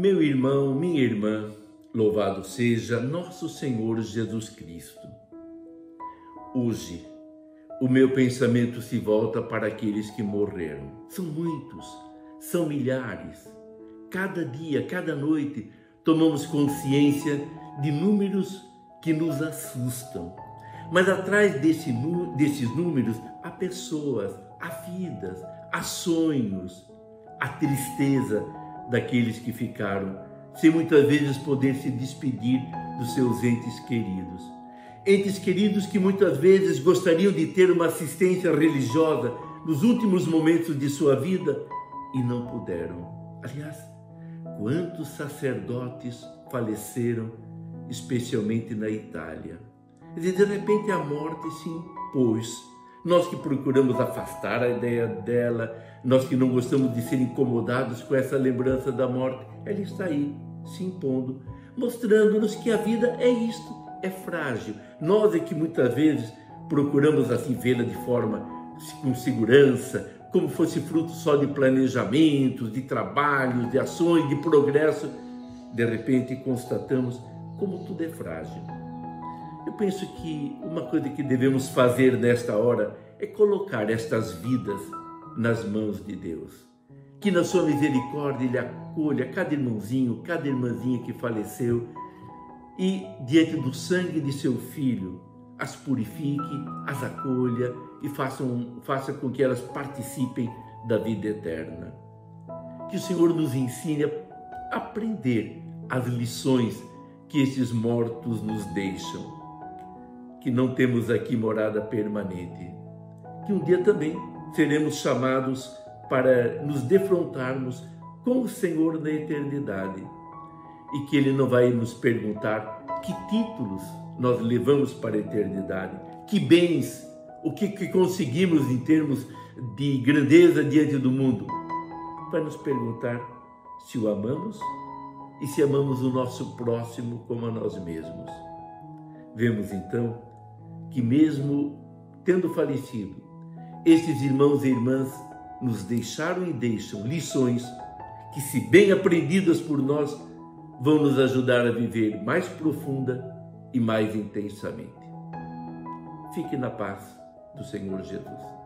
Meu irmão, minha irmã, louvado seja nosso Senhor Jesus Cristo. Hoje, o meu pensamento se volta para aqueles que morreram. São muitos, são milhares. Cada dia, cada noite, tomamos consciência de números que nos assustam. Mas atrás desse, desses números há pessoas, há vidas, há sonhos, a tristeza daqueles que ficaram, sem muitas vezes poder se despedir dos seus entes queridos. Entes queridos que muitas vezes gostariam de ter uma assistência religiosa nos últimos momentos de sua vida e não puderam. Aliás, quantos sacerdotes faleceram, especialmente na Itália? de repente a morte se impôs nós que procuramos afastar a ideia dela, nós que não gostamos de ser incomodados com essa lembrança da morte, ela está aí, se impondo, mostrando-nos que a vida é isto, é frágil. Nós é que muitas vezes procuramos assim vê-la de forma com segurança, como fosse fruto só de planejamentos, de trabalhos, de ações, de progresso. De repente constatamos como tudo é frágil penso que uma coisa que devemos fazer nesta hora é colocar estas vidas nas mãos de Deus. Que na sua misericórdia Ele acolha cada irmãozinho, cada irmãzinha que faleceu e, diante do sangue de seu Filho, as purifique, as acolha e façam, faça com que elas participem da vida eterna. Que o Senhor nos ensine a aprender as lições que esses mortos nos deixam que não temos aqui morada permanente, que um dia também seremos chamados para nos defrontarmos com o Senhor na eternidade e que Ele não vai nos perguntar que títulos nós levamos para a eternidade, que bens, o que, que conseguimos em termos de grandeza diante do mundo. Vai nos perguntar se o amamos e se amamos o nosso próximo como a nós mesmos. Vemos então que, mesmo tendo falecido, estes irmãos e irmãs nos deixaram e deixam lições que, se bem aprendidas por nós, vão nos ajudar a viver mais profunda e mais intensamente. Fique na paz do Senhor Jesus.